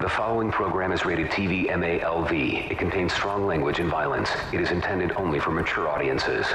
The following program is rated TV MALV. It contains strong language and violence. It is intended only for mature audiences.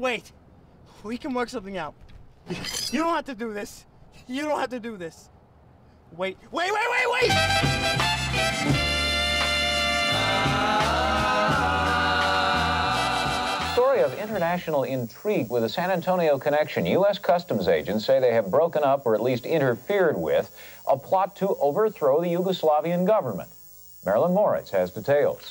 Wait. We can work something out. You don't have to do this. You don't have to do this. Wait, wait, wait, wait, wait! Story of international intrigue with a San Antonio connection. U.S. Customs agents say they have broken up or at least interfered with a plot to overthrow the Yugoslavian government. Marilyn Moritz has details.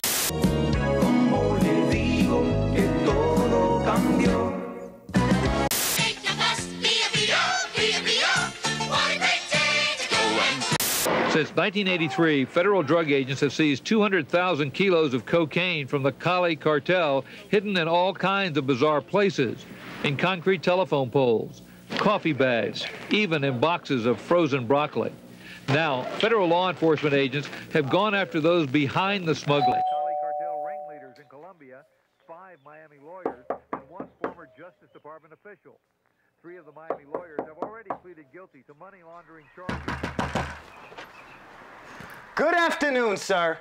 Since 1983, federal drug agents have seized 200,000 kilos of cocaine from the Cali cartel, hidden in all kinds of bizarre places, in concrete telephone poles, coffee bags, even in boxes of frozen broccoli. Now, federal law enforcement agents have gone after those behind the smuggling. Cali cartel ringleaders in Colombia, five Miami lawyers, and one former Justice Department official. Three of the Miami lawyers have already pleaded guilty to money laundering charges. Good afternoon, sir.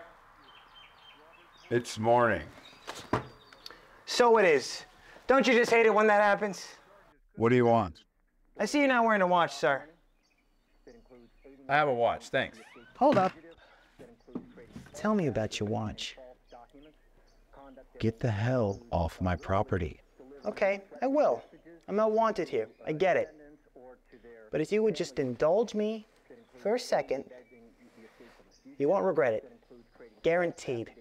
It's morning. So it is. Don't you just hate it when that happens? What do you want? I see you're not wearing a watch, sir. I have a watch, thanks. Hold up. Tell me about your watch. Get the hell off my property. Okay, I will. I'm not wanted here. I get it. But if you would just indulge me for a second, you won't regret it. Guaranteed.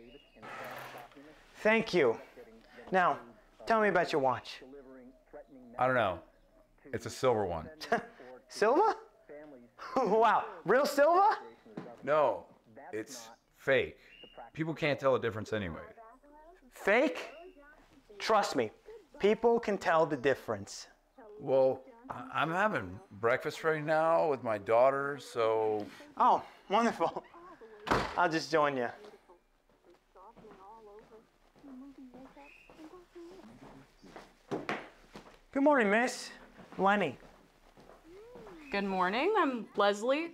Thank you. Now, tell me about your watch. I don't know. It's a silver one. Silva? wow, real Silva? No, it's fake. People can't tell the difference anyway. Fake? Trust me, people can tell the difference. Well, I- I'm having breakfast right now with my daughter, so Oh, wonderful. I'll just join you. Good morning, miss. Lenny. Good morning. I'm Leslie.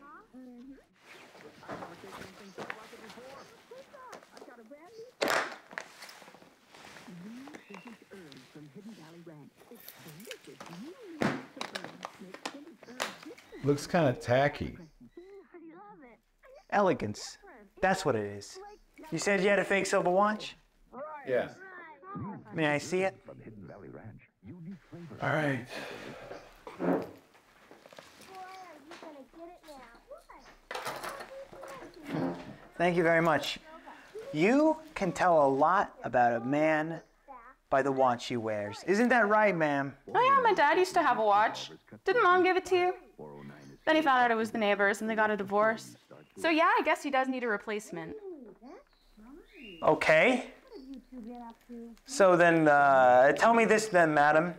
Looks kind of tacky. Elegance. That's what it is. You said you had a fake silver watch? Yeah. May I see it? All right. Thank you very much. You can tell a lot about a man by the watch he wears. Isn't that right, ma'am? Oh yeah, my dad used to have a watch. Didn't mom give it to you? Then he found out it was the neighbors and they got a divorce. So yeah, I guess he does need a replacement. Okay. So then, uh, tell me this then, madam.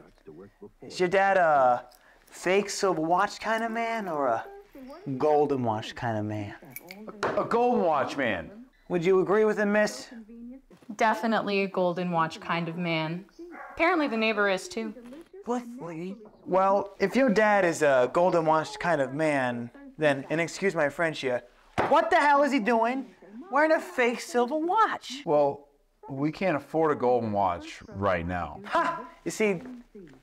Is your dad a fake silver watch kind of man or a golden watch kind of man? A golden watch man. Would you agree with him, miss? Definitely a golden watch kind of man. Apparently the neighbor is too. What? Well, if your dad is a golden watch kind of man, then, and excuse my French here, what the hell is he doing wearing a fake silver watch? Well, we can't afford a golden watch right now. Ha! You see,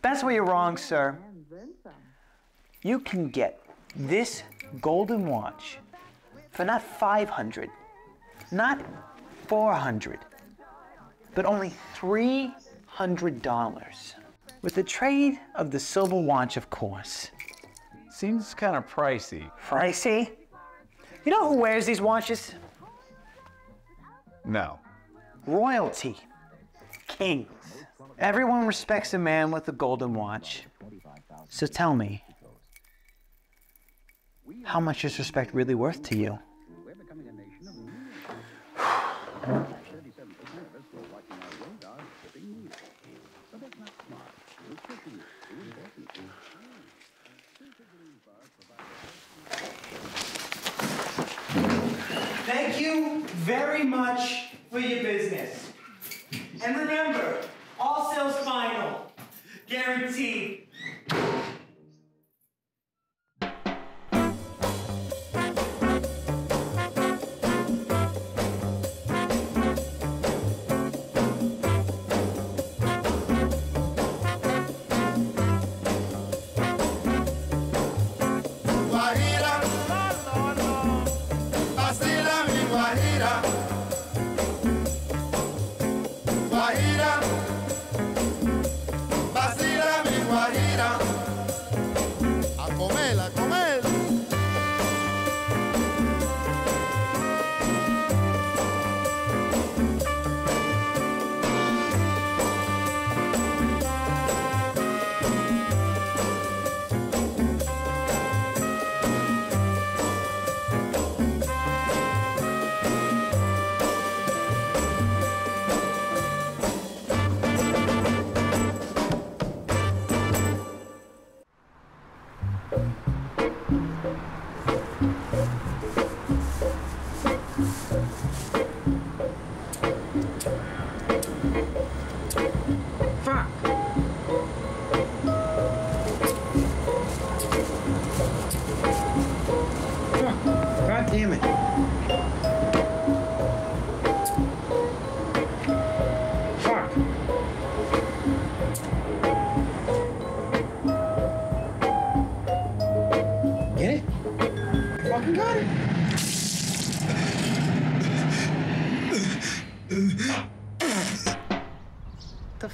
that's where you're wrong, sir. You can get this golden watch for not 500, not 400, but only $300. With the trade of the silver watch, of course. Seems kind of pricey. Pricey? You know who wears these watches? No. Royalty. Kings. Everyone respects a man with a golden watch. So tell me, how much is respect really worth to you? Thank you very much for your business. And remember,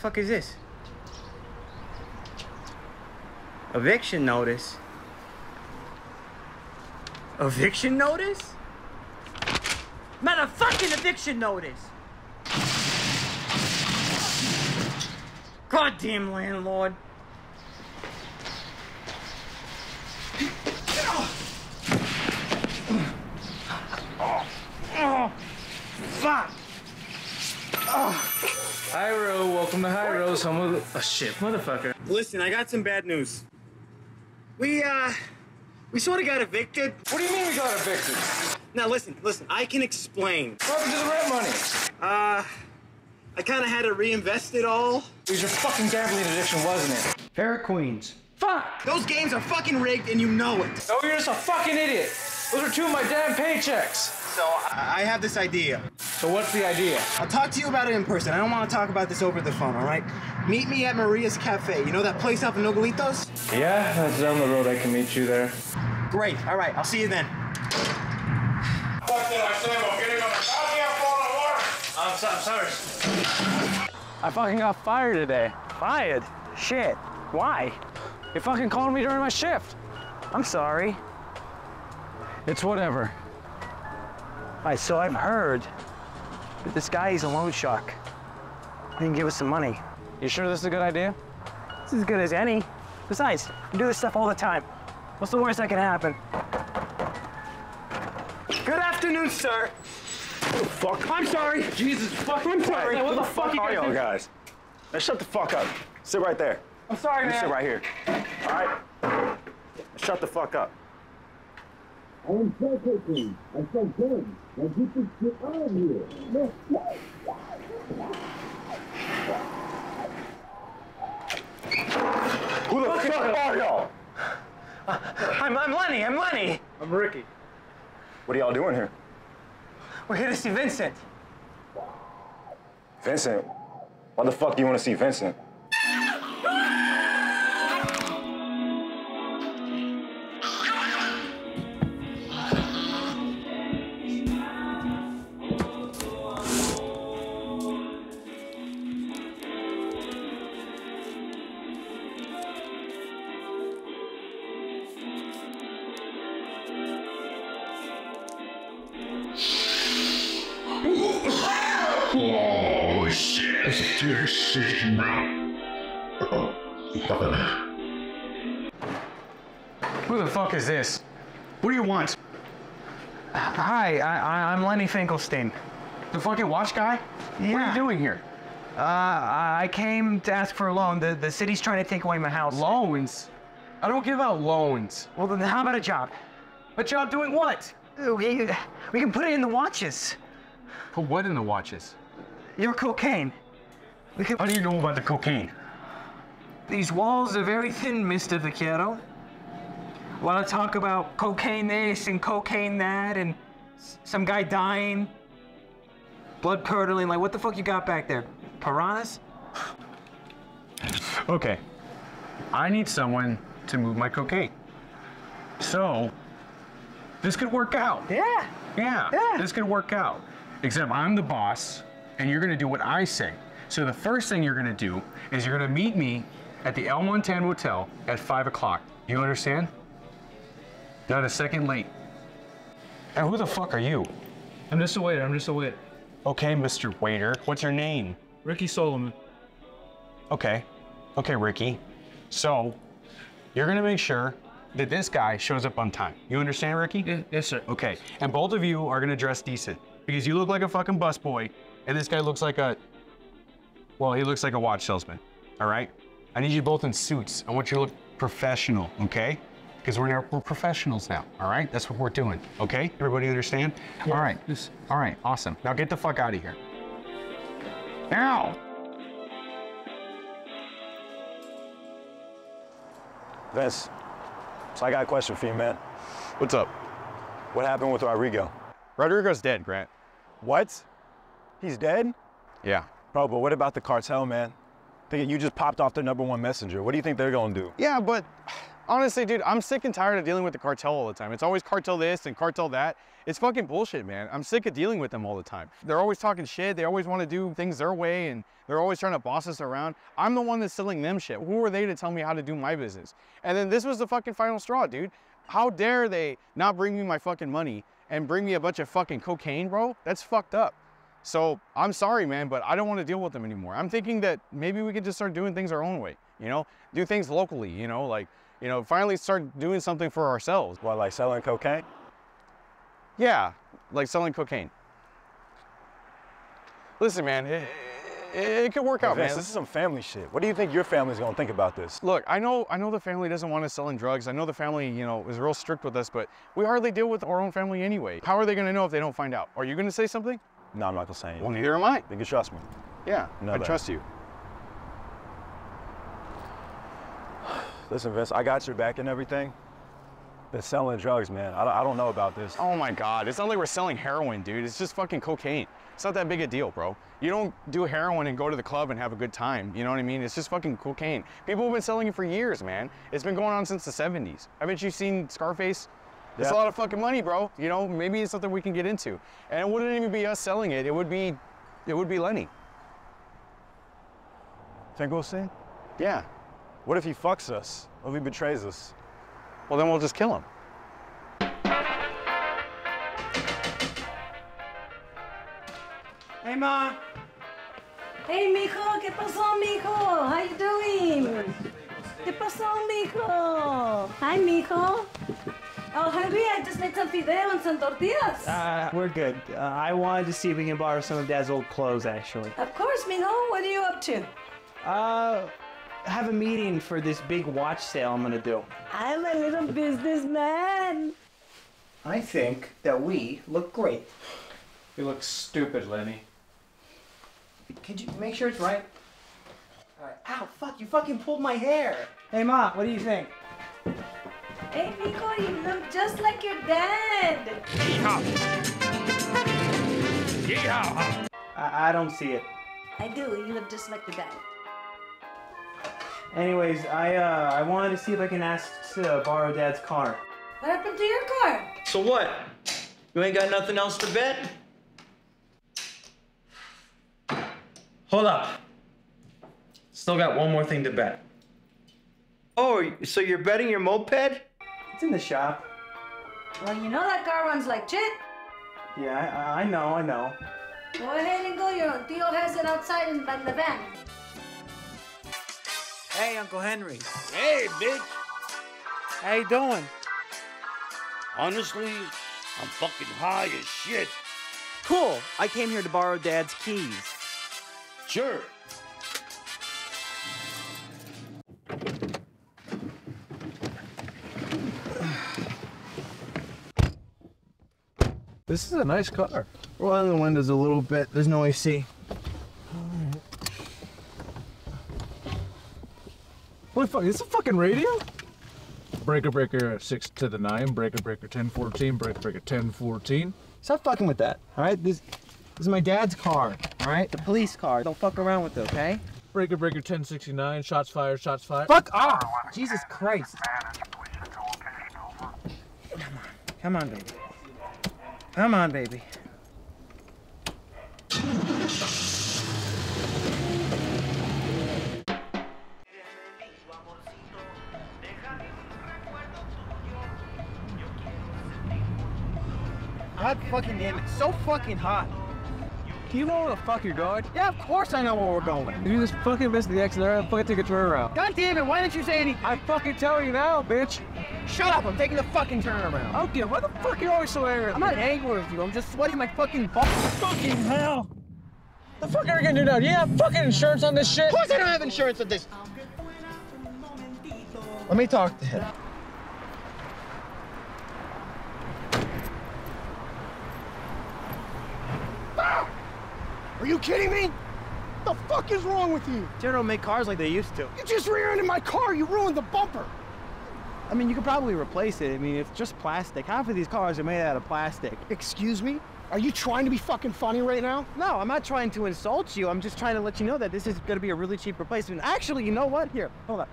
fuck is this? Eviction notice? Eviction notice? Motherfucking eviction notice! Goddamn landlord! Oh, fuck! Hyro, welcome to Hyro. Some of the. Oh shit, motherfucker. Listen, I got some bad news. We, uh, we sort of got evicted. What do you mean we got evicted? Now listen, listen, I can explain. What happened to the rent money? Uh, I kind of had to reinvest it all. It was your fucking gambling addiction, wasn't it? Fair Queens. Fuck! Those games are fucking rigged and you know it. Oh, you're just a fucking idiot. Those are two of my damn paychecks. So I I have this idea. So what's the idea? I'll talk to you about it in person. I don't want to talk about this over the phone, all right? Meet me at Maria's Cafe. You know that place up in Nogalitos? Yeah, that's down the road. I can meet you there. Great. All right, I'll see you then. I'm, so, I'm sorry. I fucking got fired today. Fired? Shit. Why? You fucking called me during my shift. I'm sorry. It's whatever. All right, so I've heard that this guy is a loan shark. He can give us some money. You sure this is a good idea? It's as good as any. Besides, we do this stuff all the time. What's the worst that can happen? Good afternoon, sir. Fuck. I'm sorry. Jesus fuck. I'm sorry. Christ. What the fuck you are guys y'all doing? guys? Now shut the fuck up. Sit right there. I'm sorry, You man. sit right here. All right? Shut the fuck up. I'm so cooking. I'm so good. Now get this shit out of here. Who the fuck are y'all? I'm, I'm Lenny. I'm Lenny. I'm Ricky. What are y'all doing here? We're here to see Vincent. Vincent? Why the fuck do you want to see Vincent? Fucking. Who the fuck is this? What do you want? Hi, I, I, I'm Lenny Finklestein. The fucking watch guy? Yeah. What are you doing here? Uh, I came to ask for a loan. The, the city's trying to take away my house. Loans? I don't give out loans. Well, then how about a job? A job doing what? We, we can put it in the watches. Put what in the watches? Your cocaine. We can. How do you know about the cocaine? These walls are very thin, Mr. Vaquero. A lot of talk about cocaine this and cocaine that, and some guy dying, blood curdling. Like, what the fuck you got back there? Piranhas? Okay. I need someone to move my cocaine. So, this could work out. Yeah. Yeah. Yeah. This could work out. Except I'm the boss, and you're gonna do what I say. So the first thing you're gonna do is you're gonna meet me at the El Montan Hotel at five o'clock. You understand? Not a second late. And who the fuck are you? I'm just a waiter. I'm just a waiter. Okay, Mr. Waiter. What's your name? Ricky Solomon. Okay. Okay, Ricky. So, you're gonna make sure that this guy shows up on time. You understand, Ricky? Yeah, yes, sir. Okay. And both of you are gonna dress decent because you look like a fucking busboy, and this guy looks like a. Well, he looks like a watch salesman. All right. I need you both in suits. I want you to look professional. Okay. Because we're now, we're professionals now. All right. That's what we're doing. Okay. Everybody understand? All right. All right. Awesome. Now get the fuck out of here. Now. Vince, so I got a question for you, man. What's up? What happened with Rodrigo? Rodrigo's dead, Grant. What? He's dead? Yeah. Bro, but what about the cartel, man? You just popped off their number one messenger. What do you think they're gonna do? Yeah, but honestly, dude, I'm sick and tired of dealing with the cartel all the time. It's always cartel this and cartel that. It's fucking bullshit, man. I'm sick of dealing with them all the time. They're always talking shit. They always want to do things their way and they're always trying to boss us around. I'm the one that's selling them shit. Who are they to tell me how to do my business? And then this was the fucking final straw, dude. How dare they not bring me my fucking money and bring me a bunch of fucking cocaine, bro? That's fucked up. So I'm sorry, man, but I don't want to deal with them anymore. I'm thinking that maybe we could just start doing things our own way, you know? Do things locally, you know, like, you know, finally start doing something for ourselves. What, like selling cocaine? Yeah, like selling cocaine. Listen, man, it, it, it could work Hey, out, Vince, man. this is some family shit. What do you think your family's gonna think about this? Look, I know, I know the family doesn't want us selling drugs. I know the family, you know, is real strict with us, but we hardly deal with our own family anyway. How are they to know if they don't find out? Are you to say something? No, I'm not gonna say anything. Well, neither am I. You can trust me. Yeah, Know I that. trust you. Listen, Vince, I got your back and everything. But selling drugs, man, I don't, I don't know about this. Oh my God, it's not like we're selling heroin, dude. It's just fucking cocaine. It's not that big a deal, bro. You don't do heroin and go to the club and have a good time. You know what I mean? It's just fucking cocaine. People have been selling it for years, man. It's been going on since the 70s. Haven't you seen Scarface? It's a lot of fucking money, bro. You know, maybe it's something we can get into. And it wouldn't even be us selling it. It would be, it would be Lenny. Finklestein? Yeah. What if he fucks us? What if he betrays us? Well, then we'll just kill him. Hey, Ma. Hey, mijo, ¿qué pasó, mijo? How you doing? ¿Qué pasó, mijo? Hi, mijo. Oh, hungry? I just made some fideo and some tortillas. Uh, we're good. Uh, I wanted to see if we can borrow some of Dad's old clothes, actually. Of course, mijo. What are you up to? Uh, have a meeting for this big watch sale I'm gonna do. I'm a little businessman. I think that we look great. You look stupid, Lenny. Could you make sure it's right? Alright. Ow, fuck, you fucking pulled my hair. Hey, Ma, what do you think? Hey, mijo, you look just like your dad. I, I don't see it. I do. You look just like your dad. Anyways, I uh, I wanted to see if I can ask to borrow Dad's car. What happened to your car? So what? You ain't got nothing else to bet? Hold up. Still got one more thing to bet. Oh, so you're betting your moped? It's in the shop. Well, you know that car runs like shit. Yeah, I, I know, I know. Go ahead and go. Your Tio has it outside in, in the van. Hey, Uncle Henry. Hey, bitch. How you doing? Honestly, I'm fucking high as shit. Cool. I came here to borrow Dad's keys. Sure. This is a nice car. Roll in the windows a little bit. There's no AC. What the fuck? Is this a fucking radio? Breaker breaker six to the nine. Breaker breaker ten fourteen. Breaker breaker ten fourteen. Stop fucking with that, all right? This, this is my dad's car, all right? The police car. Don't fuck around with it, okay? Breaker breaker ten sixty nine. Shots fired. Shots fired. Fuck off! Jesus Christ. Come on, come on, baby. Come on, baby. God fucking damn it, so fucking hot. Do you know where the fuck you're going? Yeah, of course I know where we're going. You just fucking missed the exit there. I Fucking take a turn around. God damn it, why didn't you say anything? I fucking tell you now, bitch. Shut up, I'm taking the fucking turnaround. I don't care. Why the fuck are you always so angry? I'm not angry with you, I'm just sweating my fucking balls. Fucking hell. The fuck are you gonna do now? Do you have fucking insurance on this shit? Of course I don't have insurance on this. Let me talk to him. Ah! Are you kidding me? The fuck is wrong with you? They don't make cars like they used to. You just rear-ended my car. You ruined the bumper. I mean, you could probably replace it. I mean, it's just plastic. Half of these cars are made out of plastic. Excuse me? Are you trying to be fucking funny right now? No, I'm not trying to insult you. I'm just trying to let you know that this is going to be a really cheap replacement. Actually, you know what? Here, hold up.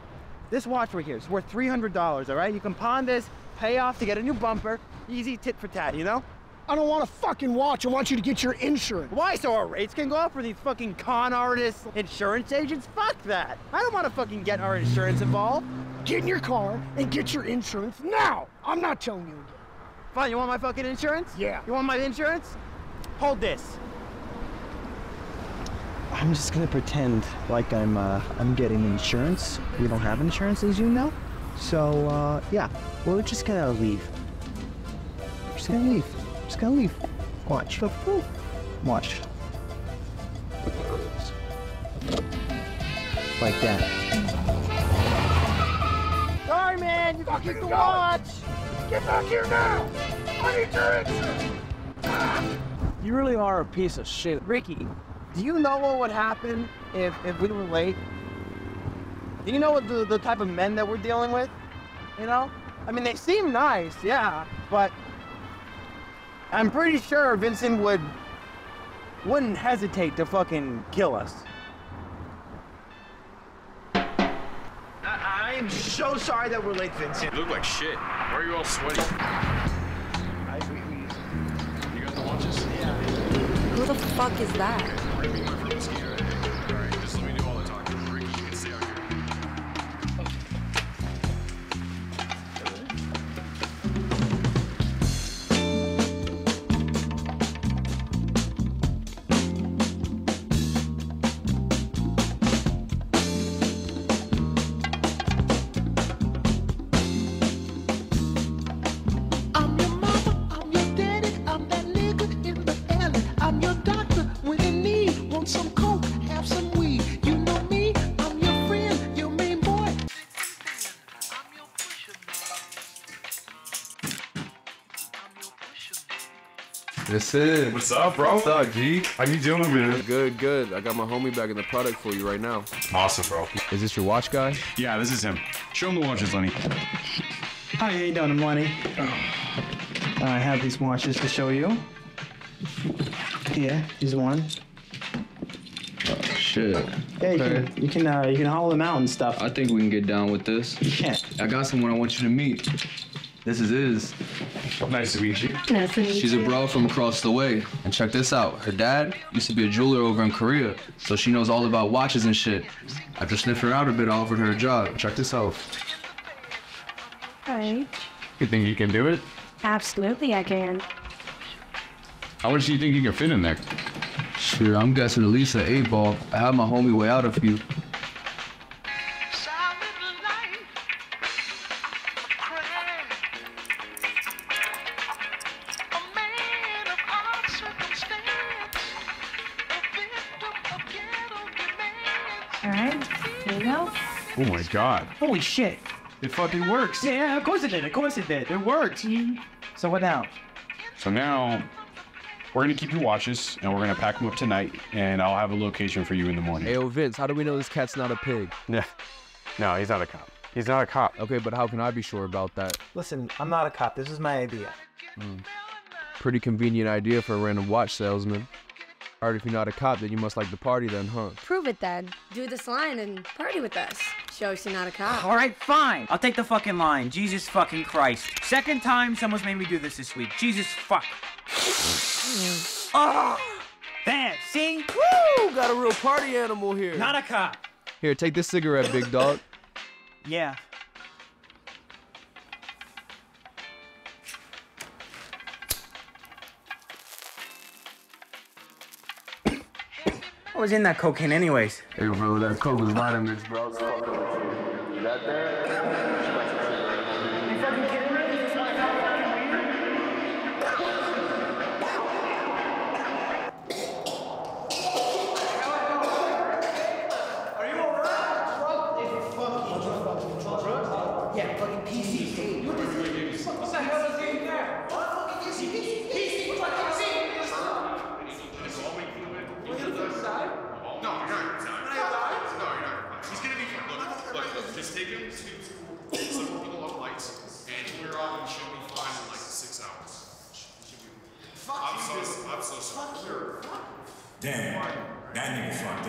This watch right here is worth $300, all right? You can pawn this, pay off to get a new bumper. Easy tit for tat, you know? I don't want a fucking watch. I want you to get your insurance. Why? So our rates can go up for these fucking con artists, insurance agents? Fuck that. I don't want to fucking get our insurance involved. Get in your car and get your insurance now. I'm not telling you again. Fine, you want my fucking insurance? Yeah. You want my insurance? Hold this. I'm just gonna pretend like I'm uh, I'm getting insurance. We don't have insurance, as you know. So uh, yeah, we're just gonna leave. We're just gonna leave. Just gonna leave. Watch. Watch. Like that. Sorry, man. You gotta get the watch. Get back here now. I need your insurance. Ah. You really are a piece of shit. Ricky, do you know what would happen if, if we were late? Do you know what the, the type of men that we're dealing with? You know? I mean, they seem nice, yeah, but I'm pretty sure Vincent would, wouldn't hesitate to fucking kill us. Am so sorry that we're late, Vincent. You look like shit. Why are you all sweaty? You got the watches? Who the fuck is that? This. What's up, bro? What's up, G? How you doing, man? Good, good. I got my homie back in the product for you right now. Awesome, bro. Is this your watch guy? Yeah, this is him. Show him the watches, Lenny. Hi, how you doing? I'm Lenny. I have these watches to show you. Yeah, here's one. Oh, shit. Yeah, you Okay. can you can uh, you can haul them out and stuff. I think we can get down with this. Yeah. I got someone I want you to meet. This is Iz. Nice to meet you. Nice to meet She's a bro from across the way. And check this out. Her dad used to be a jeweler over in Korea, so she knows all about watches and shit. After sniffing her out a bit, I offered her a job. Check this out. Right. You think you can do it? Absolutely, I can. How much do you think you can fit in there? Sure, I'm guessing at least an eight ball. I have my homie way out of few. My god. Holy shit! It fucking works. Yeah, of course it did. Of course it did. It worked. So what now? So now We're gonna keep your watches and we're gonna pack them up tonight, and I'll have a location for you in the morning. Hey, yo, Vince, how do we know this cat's not a pig? Yeah. No, he's not a cop. He's not a cop. Okay, but how can I be sure about that? Listen, I'm not a cop. This is my idea. Hmm. Pretty convenient idea for a random watch salesman. Alright, if you're not a cop, then you must like the party then, huh? Prove it then. Do this line and party with us. Show us you're not a cop. All right, fine. I'll take the fucking line. Jesus fucking Christ. Second time someone's made me do this this week. Jesus fuck. oh, damn. See? Woo! Got a real party animal here. Not a cop. Here, take this cigarette, big dog. Yeah. What was in that cocaine, anyways? Hey, bro, that coke was vitamins, bro. That? Yeah, fucking PC. What the hell is in there? Just take him to some people up lights and clear off and show me fine in like six hours. I'm so, I'm so sorry. Damn, that nigga fucked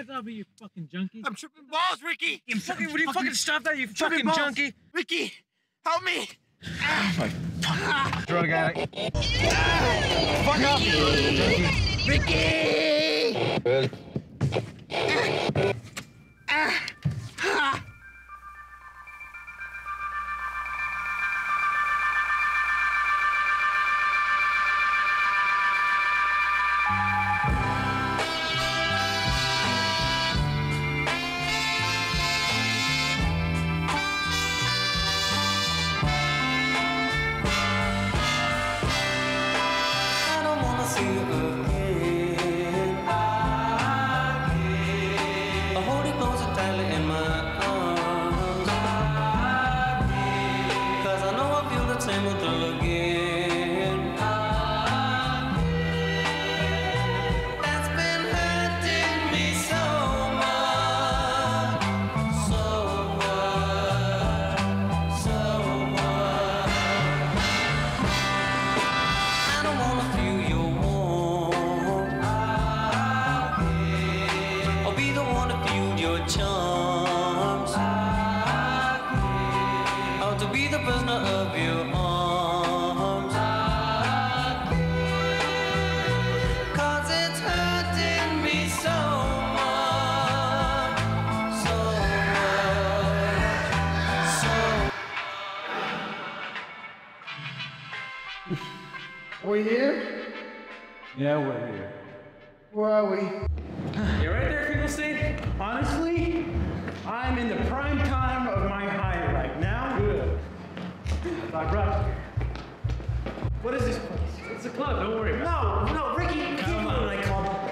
up. Hands up, you fucking junkie. I'm tripping balls, Ricky. You fucking, will you fucking stop that, you tripping fucking balls. junkie? Ricky, help me. Oh drug addict. Fuck off, Ricky! I Yeah, we're here. Where are we? You're right there, Finklestein? Honestly, I'm in the prime time of my high right now. Good. I brought you here. What is this place? It's a club, don't worry about it. No, no, Ricky, you can't go to a nightclub.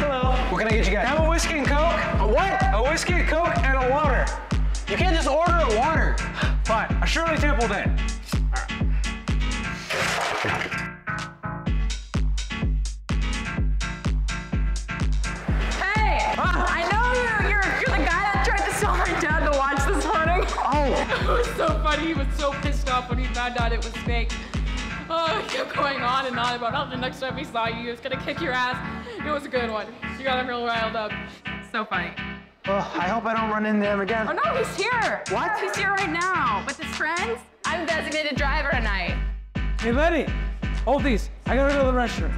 Hello. What can I get you guys? Have a whiskey and coke. A what? A whiskey and coke and a water. You can't just order a water. Fine, a Shirley Temple then. So funny. He was so pissed off when he found out it was fake. Oh, he kept going on and on about how the next time he saw you, he was gonna kick your ass. It was a good one. You got him real riled up. So funny. Oh, I hope I don't run into him again. Oh no, he's here. What? He's here right now with his friends. I'm designated driver tonight. Hey, Letty, hold these. I gotta go to the restroom.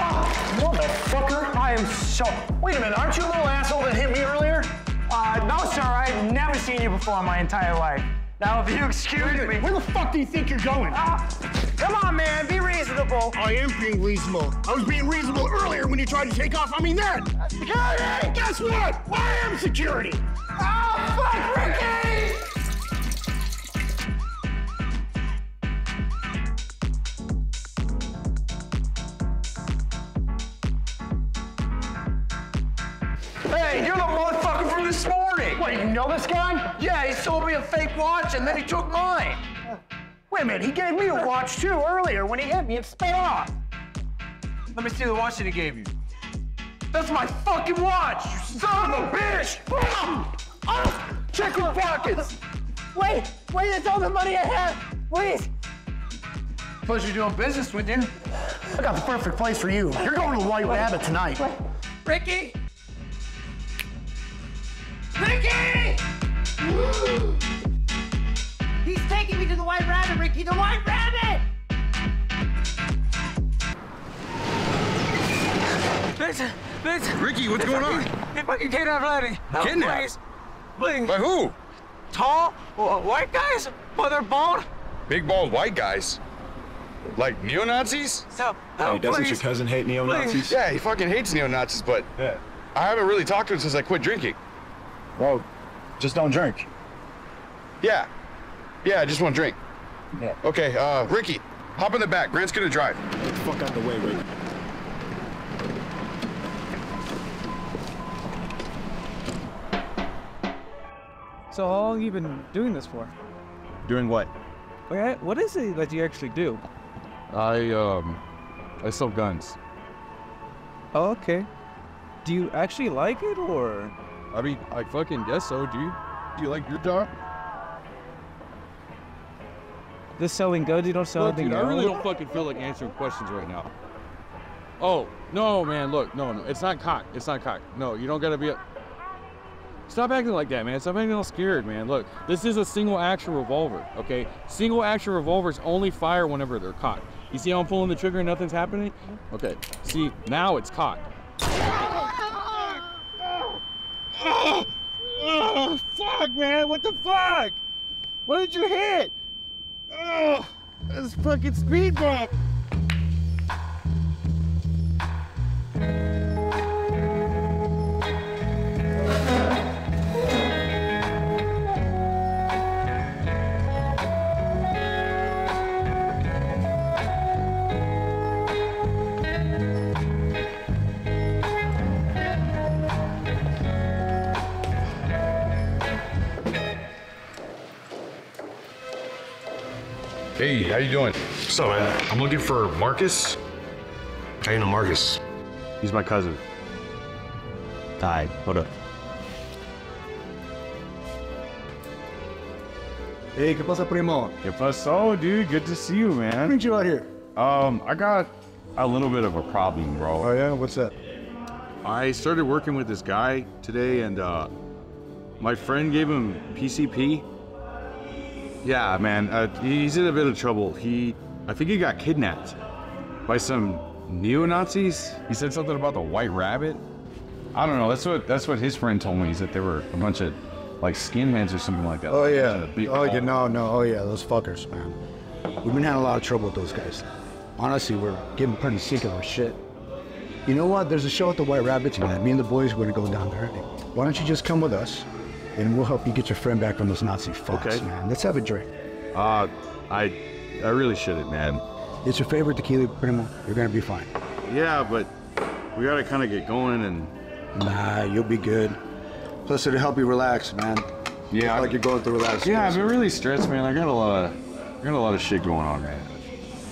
Oh, Motherfucker! I am so. Wait a minute, aren't you a little asshole that hit me earlier? Uh, no, sir. I've never seen you before in my entire life. Now, if you excuse me. Where the fuck do you think you're going? come on, man. Be reasonable. I am being reasonable. I was being reasonable earlier when you tried to take off on me then. Security! Guess what? I am security. Oh, fuck, Ricky! What, you know this guy? Yeah, he sold me a fake watch and then he took mine. Wait a minute, he gave me a watch too earlier when he hit me and sped off. Let me see the watch that he gave you. That's my fucking watch, you son of a bitch! Oh, check your pockets! Wait, wait, that's all the money I have. Please. Pleasure doing business with you. I got the perfect place for you. You're going to the White Rabbit tonight. Ricky! Ricky! He's taking me to the White Rabbit, Ricky, the White Rabbit! Listen, listen. Ricky, what's going on? If fucking kidnapped Lenny. Kidnapped? Please, please. By who? Tall, uh, white guys, but they're bald. Big bald white guys. Like neo Nazis? So, oh, Hey, doesn't your cousin hate neo Nazis? Yeah, he fucking hates neo Nazis, but I haven't really talked to him since I quit drinking. Well, just don't drink. Yeah. Yeah, I just want to drink. Yeah. Okay, uh, Ricky, hop in the back. Grant's gonna drive. Get the fuck out of the way, Ricky. So how long you been doing this for? Doing what? Okay, what is it that you actually do? I um, I sell guns. Oh, okay. Do you actually like it, or? I mean, I fucking guess so. Do you? Do you like your job? Just selling guns, you don't sell Look, anything dude, I really don't fucking feel like answering questions right now. Oh no, man! Look, no, no, it's not cock. It's not cock. No, you don't gotta be. A... Stop acting like that, man. Stop acting all scared, man. Look, this is a single action revolver, okay? Single action revolvers only fire whenever they're cocked. You see how I'm pulling the trigger and nothing's happening? Okay. See, now it's cocked. Oh, oh, fuck, man. What the fuck? What did you hit? Oh, this fucking speed bump. Hey, how you doing? So, man, I'm looking for Marcus. How you know Marcus? He's my cousin. Hi, hold up. Hey, ¿qué pasa, primo? ¿Qué pasó, dude? Good to see you, man. What brings you out here? Um, I got a little bit of a problem, bro. Oh, yeah? What's that? I started working with this guy today, and uh, my friend gave him PCP. Yeah, man, uh, he's in a bit of trouble. He, I think he got kidnapped by some neo-Nazis. He said something about the White Rabbit. I don't know. That's what that's what his friend told me. Is that there were a bunch of like skinheads or something like that. Oh Like, yeah. big- Oh yeah. No, no. Oh yeah. Those fuckers, man. We've been having a lot of trouble with those guys. Honestly, we're getting pretty sick of our shit. You know what? There's a show at the White Rabbit tonight. Me and the boys are going to go down there. Why don't you just come with us, and we'll help you get your friend back from those Nazi fucks, Okay. man. Let's have a drink. Uh, I, I really shouldn't, man. It's your favorite tequila, Primo. You're gonna be fine. Yeah, but we gotta kind of get going and. Nah, you'll be good. Plus, it'll help you relax, man. Yeah, I, like you're going through a lot of Yeah, I've been really stressed, man. I got a lot of, I got a lot of shit going on, man.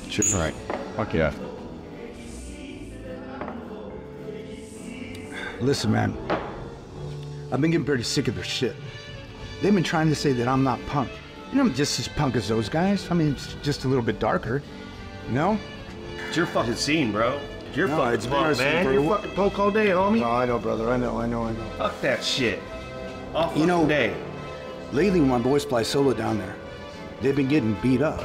Shit, right. Fuck yeah. Listen, man. I've been getting pretty sick of their shit. They've been trying to say that I'm not punk. You know, I'm just as punk as those guys. I mean, it's just a little bit darker. You know? It's your fucking scene, bro. It's your No, fucking it's punk, man. bro. You're fucking punk all day, homie. No, I know, brother. I know, I know, I know. Fuck that shit. All You know, day. lately when my boys fly solo down there, they've been getting beat up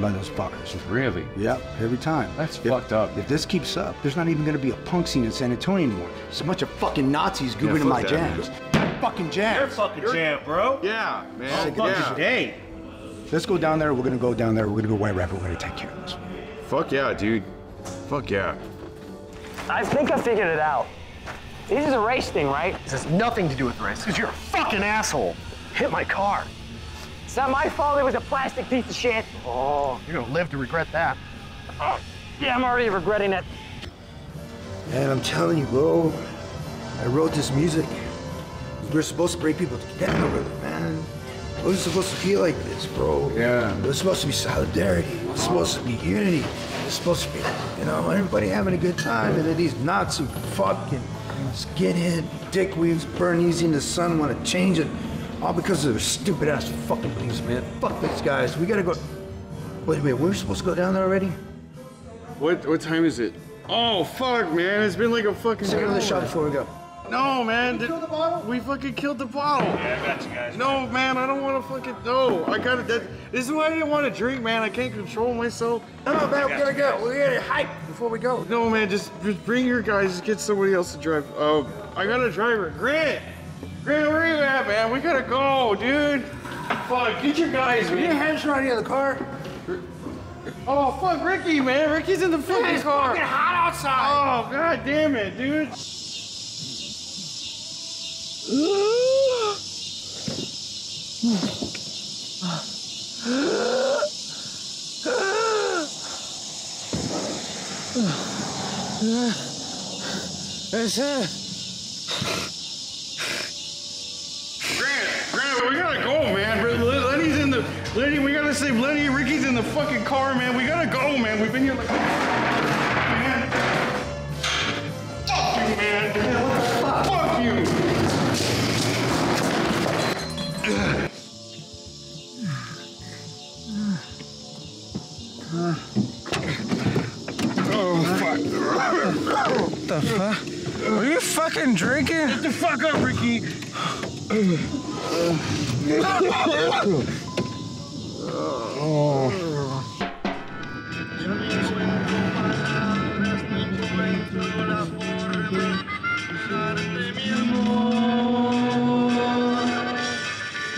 by those fuckers. Really? Yep, every time. That's if, fucked up. If this keeps up, there's not even gonna be a punk scene in San Antonio anymore. It's a bunch of fucking Nazis gooping in my that, jams. Fucking jams. You're fucking jam, bro. Yeah, man. All fucking day. Let's go down there. We're gonna go down there. We're gonna go White Rabbit. We're gonna take care of this. Fuck yeah, dude. Fuck yeah. I think I figured it out. This is a race thing, right? This has nothing to do with race, because you're a fucking asshole. Hit my car. It's not my fault it was a plastic piece of shit. Oh, you're gonna live to regret that. Oh, yeah, I'm already regretting it. Man, I'm telling you, bro. I wrote this music. we're supposed to bring people together with it, man. It was supposed to feel like this, bro. Yeah. It was supposed to be solidarity. It was supposed to be unity. It was supposed to be, you know, everybody having a good time. And then these Nazi fucking skinhead dickweeds burn easy in the sun want to change it. All because of their stupid ass fucking beliefs, man. Fuck these guys. We gotta go. Wait a minute, we're supposed to go down there already? What what time is it? Oh fuck, man! It's been like a fucking. Take another hour. shot before we go. No, man. Did, we fucking killed the bottle. Yeah, I got you guys. No, man. I don't want to fucking. No, I gotta. That, this is why I didn't want to drink, man. I can't control myself. No, no, man, we gotta go. We gotta hype before we go. No, man. Just, just bring your guys. Just get somebody else to drive. Uh, I got a driver. Grant. Grant, where you at, man? We gotta go, dude. Fuck, get your guys, man. Your hands right in the car. Oh, fuck, Ricky, man. Ricky's in the fucking it's car. fucking hot outside. Oh, god damn it, dude. That's it. Lenny, we gotta save Lenny. Ricky's in the fucking car, man. We gotta go, man. We've been here like. Man. Fuck you, man. Fuck you. Oh, fuck. What the fuck? Are you fucking drinking? Get the fuck up, Ricky. Oh.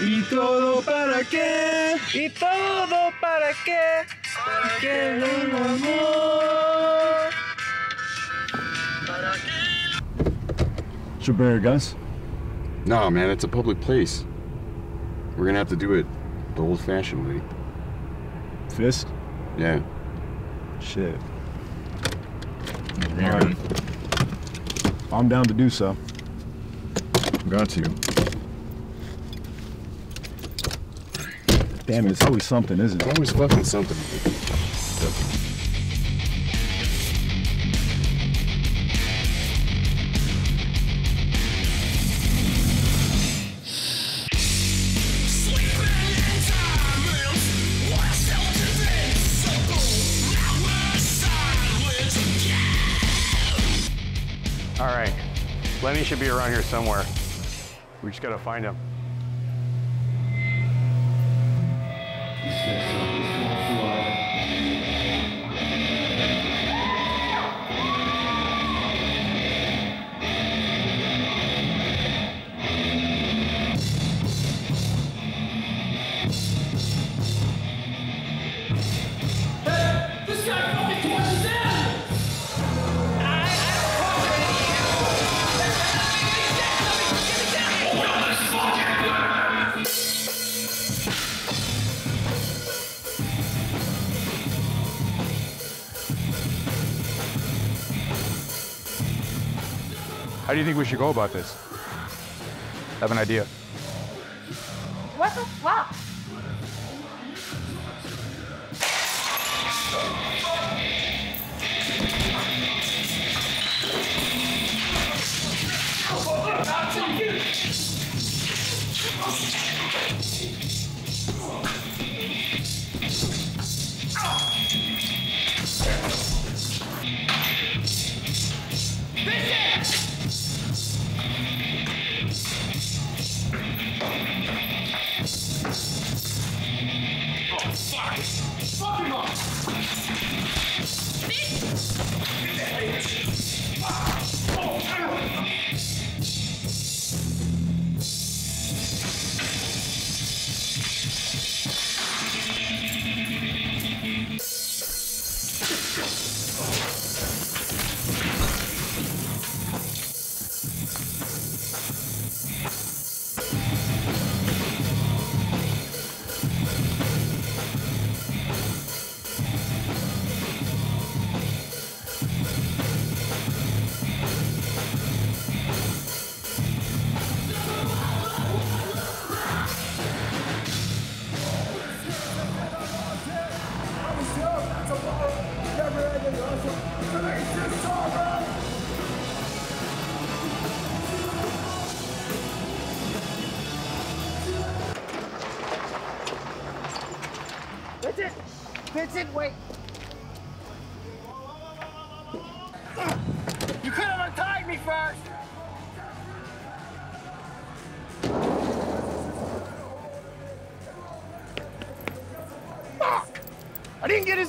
¿Y todo para qué? ¿Y todo para qué? ¿Para qué el amor? Should we bring our guns? No, man, it's a public place. We're gonna have to do it the old-fashioned way. Fist? Yeah. Shit. Alright. I'm down to do so. Got you. Damn, it's always something, isn't it? Always fucking something. Should be around here somewhere. We just gotta find him. How do you think we should go about this? I Have an idea.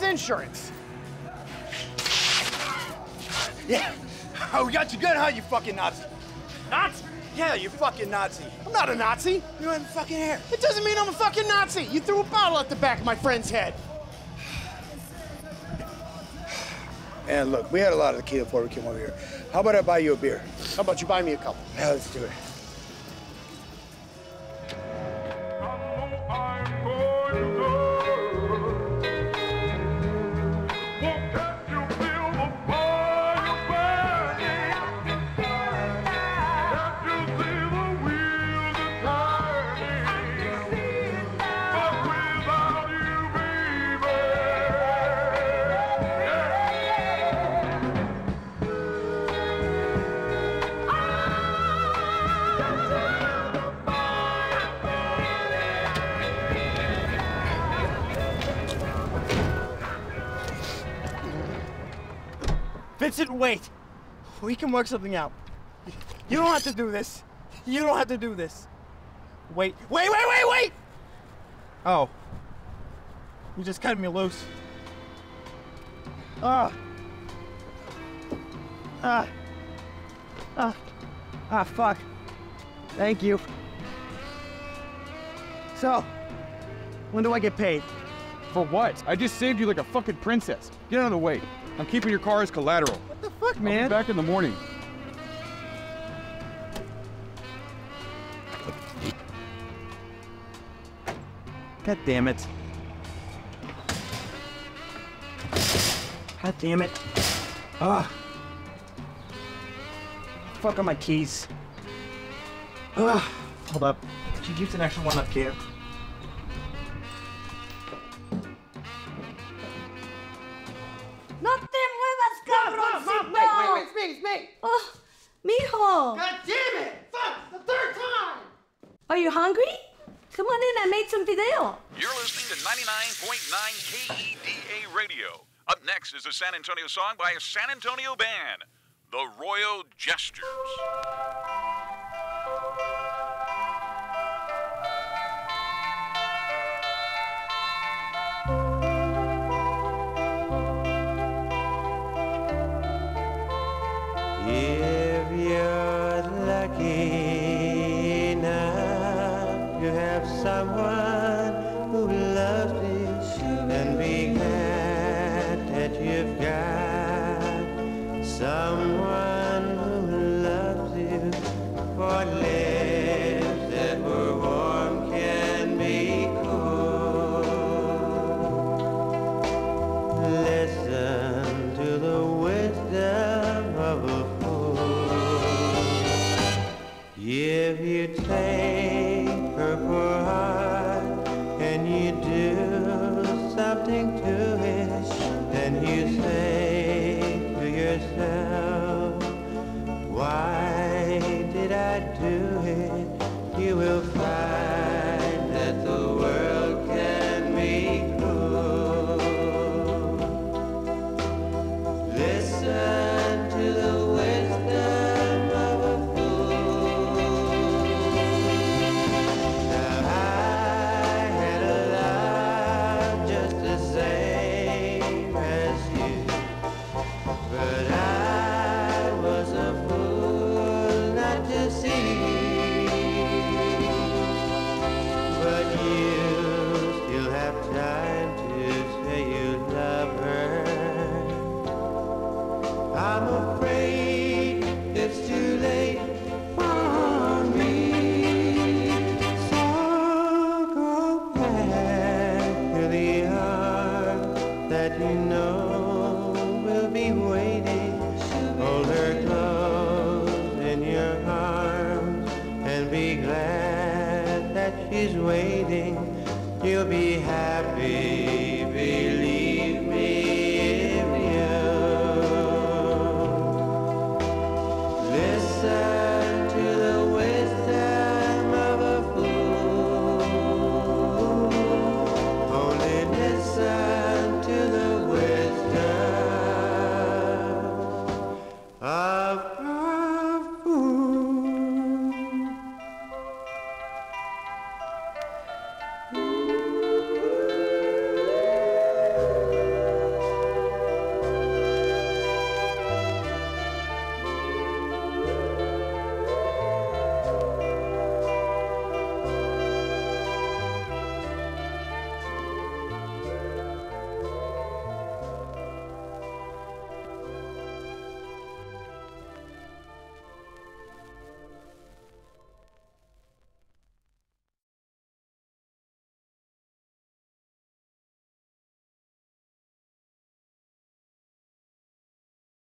Insurance. Yeah. Oh, we got you good, huh, you fucking Nazi? Nazi? Yeah, you fucking Nazi. I'm not a Nazi. You have fucking hair. It doesn't mean I'm a fucking Nazi. You threw a bottle at the back of my friend's head. And look, we had a lot of tequila before we came over here. How about I buy you a beer? How about you buy me a couple? Yeah, let's do it. Wait. We can work something out. You don't have to do this. You don't have to do this. Wait, wait, wait, wait, wait! Oh. You just cut me loose. Ah. Ah. Ah. Ah, fuck. Thank you. So, when do I get paid? For what? I just saved you like a fucking princess. Get out of the way. I'm keeping your car as collateral. I'll man? back in the morning. God damn it. God damn it. Ah. Fuck are my keys? Ah. Hold up. Could you use an extra one up here? San Antonio song by a San Antonio band, the Royal Gestures. Know will be waiting. Hold her close in your arms and be glad that she's waiting. You'll be happy.